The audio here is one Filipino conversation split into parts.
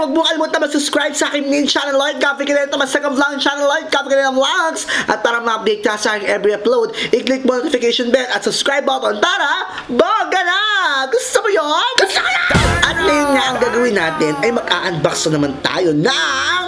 huwag mo kalimutan mag-subscribe sa aking main channel, Lloyd Coffee Kinento, Masakang Vlog channel, Lloyd Coffee Kinento Vlogs. At para ma-update ka sa aking every upload, i-click mo notification bell at subscribe button para bongga na! Gusto mo yun? Gusto ko na! At ngayon nga ang gagawin natin ay mag-unbox na naman tayo ng...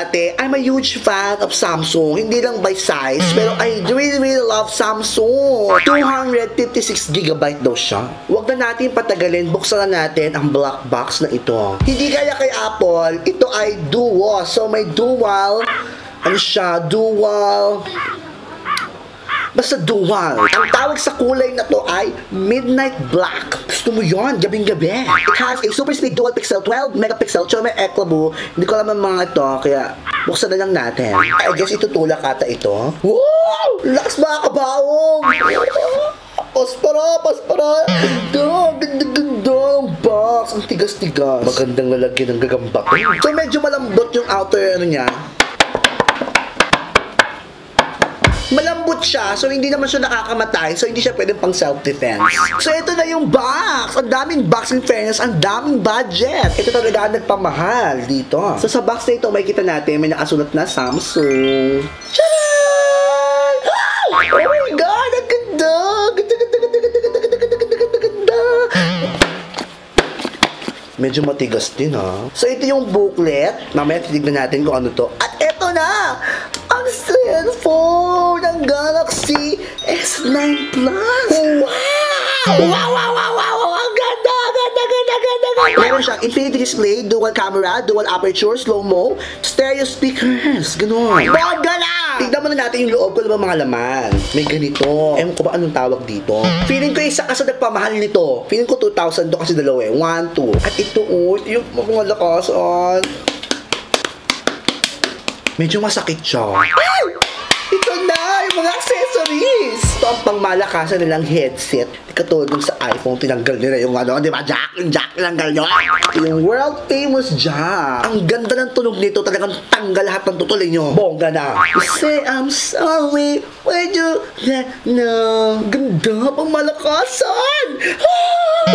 dati, I'm a huge fan of Samsung. Hindi lang by size, pero I really, really love Samsung. 256GB daw siya. Huwag na natin patagalin, buksan na natin ang black box na ito. Hindi kaya kay Apple, ito ay duo. So may dual, ano siya, dual Basta dual. Ang tawag sa kulay na to ay Midnight Black. Gusto mo yon gabing-gabi. It has a super speed dual pixel 12 megapixel Xiaomi Eclabu. Hindi ko alam ang mga ito, kaya buksan na lang natin. I guess itutulak ata ito. Wow! Lakas mga kabaong! Paspara, paspara! Ganda, ganda, ganda ang box. Ang tigas-tigas. Magandang lalagyan ng gagamba. So medyo malambot yung outer ano niya. Malambot siya, so hindi naman siya nakakamatay, so hindi siya pwedeng pang self-defense. So ito na yung box! Ang daming box in fairness, ang daming budget. Ito talaga ang nagpamahal dito. So sa box na ito, may kita natin, may nakasulat na Samsung. Charan! Oh my God! Ang ganda! Ganda, ganda, ganda, ganda, ganda, ganda, ganda, ganda, ganda. Medyo matigas din ha. So ito yung booklet. Mamaya titignan natin kung ano to. At ito na! Ang cellphone ng Galaxy S9 Plus! Wow! Wow, wow, wow, wow, wow! Ang ganda, ganda, ganda, ganda, ganda! Meron siyang infinity display, dual camera, dual aperture, slow-mo, stereo speakers, ganun. Bongga na! Tignan muna natin yung loob ko ng mga laman. May ganito. Ewan ko ba anong tawag dito? Feeling ko isa ka sa nagpamahal nito. Feeling ko 2,000 do kasi dalawa eh. 1, 2. At ito oh, yung mga lakasan. Medyo masakit siya. Ay! Mga accessories! Ito ang pangmalakasan nilang headset. Katulad sa iPhone, tinanggal nila yung ano, di ba? Jack, jack, tinanggal nyo. Yung world famous jack. Ang ganda ng tunog nito, talagang tanggal lahat ng tutulin nyo. Bongga na. Say I'm sorry when you let no. Ganda, pangmalakasan!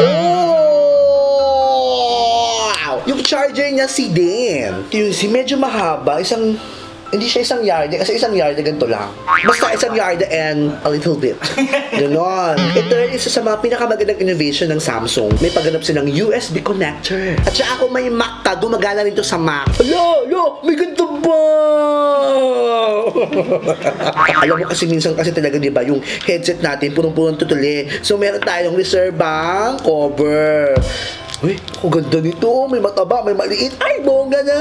Oh! Yung charger niya si din. Yung si medyo mahaba, isang hindi siya isang yard kasi isang yard ganito lang. Basta isang yard and a little bit. Ganon. Ito rin isa sa mga pinakamagandang innovation ng Samsung. May pagganap silang USB connector. At siya ako may Mac ka, gumagana nito sa Mac. Alo, alo, may ganito ba? Alam mo kasi minsan kasi talaga di ba yung headset natin punong-punong tutuli. So meron tayong reservang cover. Uy, ang ganda nito. May mataba, may maliit. Ay, bongga na!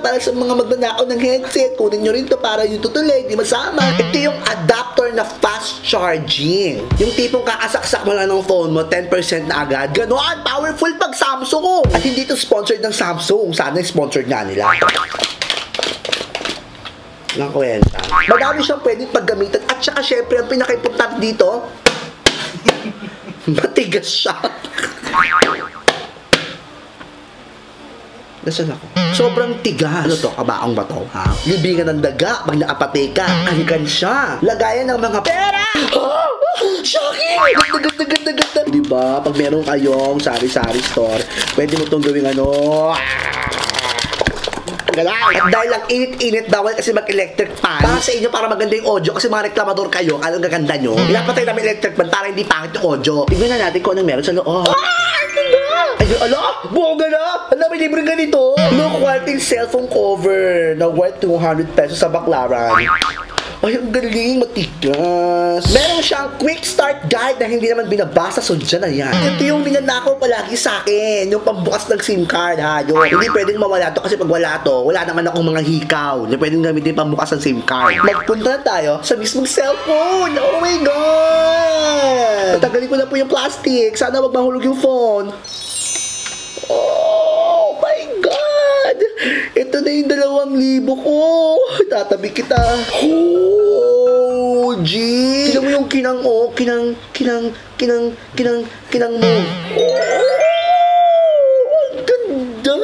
Para sa mga magnanakaw ng headset, kunin nyo rin to para yung tutuloy, di masama. Ito yung adapter na fast charging. Yung tipong kakasaksak mo lang ng phone mo, 10% na agad. Ganon, powerful pag Samsung ko. At hindi to sponsored ng Samsung. Sana sponsored nga nila ng kwenta. Madami siyang pwedeng paggamitan. At saka syempre, ang pinaka-importante dito, matigas siya. Nasaan ako? Sobrang tigas. Ano to? Kabaong ba to? Ha? Libingan ng daga pag naapate ka. Anggan siya. Lagayan ng mga pera! Oh! Shocking! Ganda, ganda, ganda, ganda. Diba? Pag meron kayong sari-sari store, pwede mo itong gawing ano... Galay. At dahil lang init-init bawal kasi mag-electric fan. Para sa inyo, para maganda yung audio. Kasi mga reklamador kayo, anong gaganda nyo. Pinapatay namin electric fan para hindi pangit yung audio. Tignan na natin kung anong meron sa loob. Ah! Ay, ala! Buoga na! Ala, may libre ganito! Look, quality cellphone cover na worth 200 pesos sa baklaran. Ay, ang galing, matigas. Meron siyang quick start guide na hindi naman binabasa, so dyan na yan. Ito yung ninanakaw palagi sa akin, yung pambukas ng SIM card, ha. Yung, hindi pwedeng mawala to kasi pag wala to, wala naman akong mga hikaw. Hindi pwedeng gamitin pambukas ng SIM card. Magpunta na tayo sa mismong cellphone. Oh my God! Patagalin ko na po yung plastic. Sana wag mahulog yung phone. Oh my God! Ito na yung dalawang libo ko. Tatabi kita. Oh, G! Tignan mo yung kinang, oh. Kinang, kinang, kinang, kinang, kinang mo. Oh, ang ganda!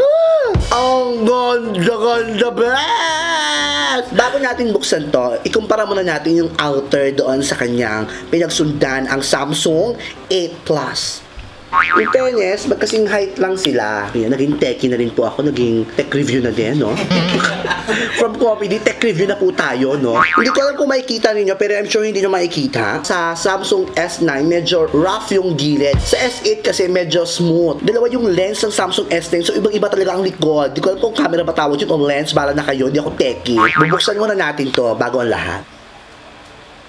Ang ganda! ganda, best! Bago natin buksan to, ikumpara muna natin yung outer doon sa kanyang pinagsundan ang Samsung 8 Plus. In fairness, magkasing height lang sila. Yan, naging techie na rin po ako. Naging tech review na din, no? From comedy, tech review na po tayo, no? Hindi ko alam kung makikita ninyo, pero I'm sure hindi nyo makikita. Sa Samsung S9, medyo rough yung gilid. Sa S8 kasi medyo smooth. Dalawa yung lens ng Samsung S9, so ibang-iba talaga ang likod. Hindi ko alam kung camera ba tawag yun o lens. Bala na kayo, hindi ako techie. Bubuksan muna natin to bago ang lahat.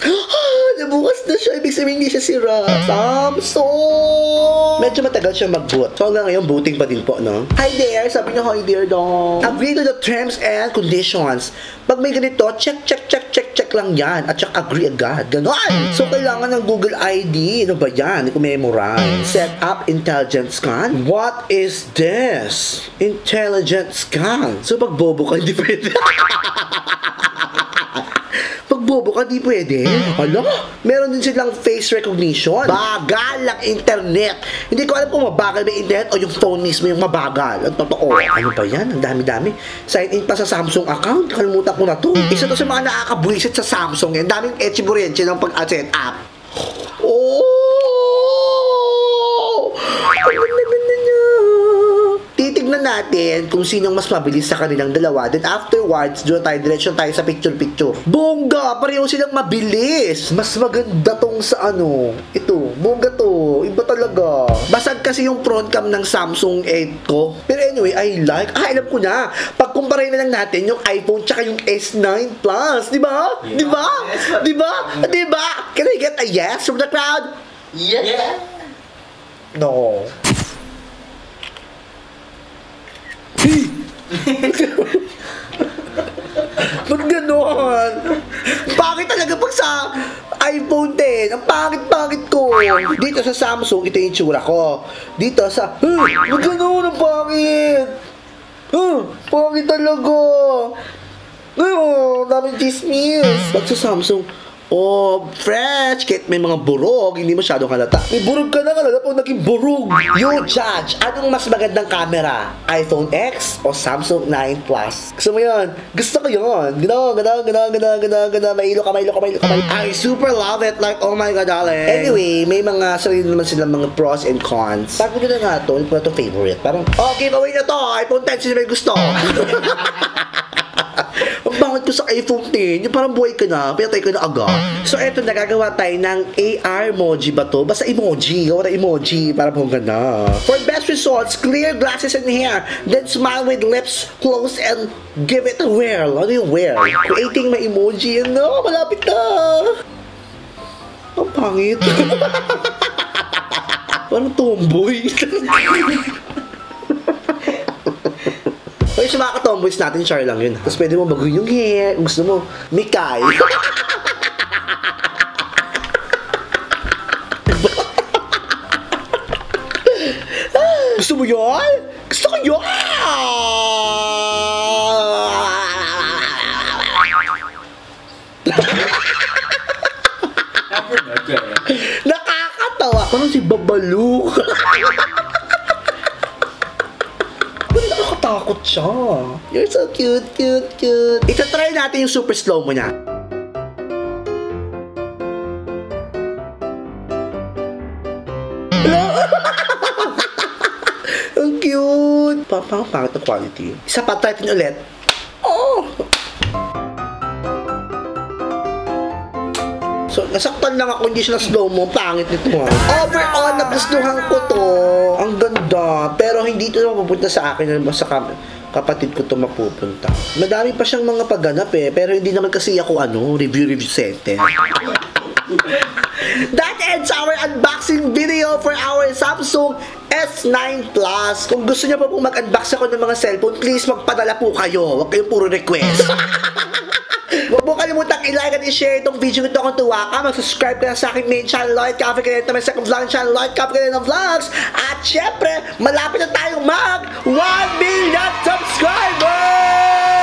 Nabukas na siya. Ibig sabihin hindi siya sira. Samsung! Medyo matagal siya mag-boot. So hanggang ngayon, booting pa din po, no? Hi there! Sabi niya, hi there daw. Agree to the terms and conditions. Pag may ganito, check, check, check, check, check lang yan. At check agree agad. Ganon! So kailangan ng Google ID. Ano ba yan? Hindi ko memorize. Set up intelligent scan. What is this? Intelligent scan. So pag bobo ka, hindi pwede. Ka, di pwede. Hala, meron din silang face recognition. Bagal ang internet. Hindi ko alam kung mabagal ba internet o yung phone mismo yung mabagal. Ang totoo. Ano ba yan? Ang dami-dami. Sign in pa sa Samsung account. Kalimutan ko na to. Isa to sa mga nakakabwisit sa Samsung. Yan. Daming etchi ng pag-set up. Oh! Natin kung sinong mas mabilis sa kanilang dalawa. Then afterwards, doon tayo, diretso tayo sa picture-picture. Bongga! Pareho silang mabilis! Mas maganda tong sa ano. Ito, bongga to. Iba talaga. Basag kasi yung front cam ng Samsung 8 ko. Pero anyway, I like. Ah, alam ko na. Pagkumpara na lang natin yung iPhone tsaka yung S9 Plus. Di ba? Di ba? Di ba? Di ba? Can I get a yes from the crowd? Yeah. No. Ba't ganon? Pangit talaga pag sa iPhone 10. Ang pangit-pangit ko. Dito sa Samsung, ito yung tsura ko. Dito sa... Huh, ba't ganon ang pangit? Huh, pangit talaga. Oh, daming chismis. Pag sa Samsung, Oh, fresh! Kahit may mga burog, hindi masyadong halata. May burog ka na halata pag naging burog. You judge, anong mas magandang camera? iPhone X o Samsung 9 Plus? Gusto mo yun? Gusto ko yun. Gano, gano, gano, gano, gano, gano, mailo ka, mailo ka, mailo ka, mailo. I super love it. Like, oh my God, darling. Anyway, may mga sarili naman silang mga pros and cons. Sabi ko na nga to, hindi ko na to favorite. Parang, oh, giveaway na to. iPhone 10, sino may gusto? Ko sa iPhone 10, yung parang buhay ka na, pinatay ka na agad. So, eto, nagagawa tayo ng AR emoji ba to? Basta emoji, gawa na emoji, para bongga na. For best results, clear glasses and hair, then smile with lips closed and give it a whirl. Ano yung whirl? Creating my emoji, ano, malapit na. Ang pangit. parang tomboy. Hoy, sa mga katomboys natin, char lang yun. Tapos pwede mo baguhin yung hair. Gusto mo, Mikay. Gusto mo yun? Gusto ko yun! Nakakatawa. Parang si Babaluk. nakakatakot siya. You're so cute, cute, cute. Ito-try natin yung super slow mo niya. Hello? Ang cute. Pa pang pangit na quality. Isa pa, try natin ulit. Oh! So, nasaktan lang ako, hindi siya na slow mo. Pangit nito ha. Overall, nagustuhan ko to. Ang ganda. Pero hindi ito mapupunta sa akin. Ano, sa kam kapatid ko to mapupunta. Madami pa siyang mga pagganap eh. Pero hindi naman kasi ako ano, review-review center. That ends our unboxing video for our Samsung S9 Plus. Kung gusto niyo pa pong mag-unbox ako ng mga cellphone, please magpadala po kayo. Huwag kayong puro request. Huwag mo kalimutang i-like at i-share itong video ito kung tuwa ka. Mag-subscribe ka na sa aking main channel, Lloyd Cafe Caneta, may second vlog channel, Lloyd Cafe Caneta Vlogs. At syempre, malapit na tayong mag 1 million subscribers!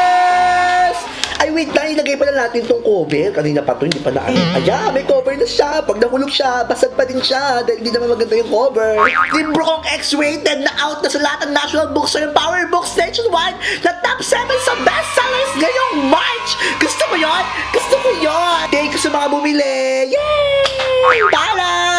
Wish wait na, ilagay pa na natin tong cover. Kanina pa to, hindi pa na ano. Ayan, may cover na siya. Pag nahulog siya, basag pa din siya. Dahil hindi naman maganda yung cover. Libro kong X-rated na out na sa lahat ng national bookstore yung Power Books nationwide na top 7 sa bestsellers ngayong March. Gusto mo yon? Gusto ko yon. Thank you sa mga bumili. Yay! Paalam!